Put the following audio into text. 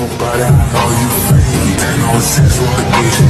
Nobody know you fake, and no sense what did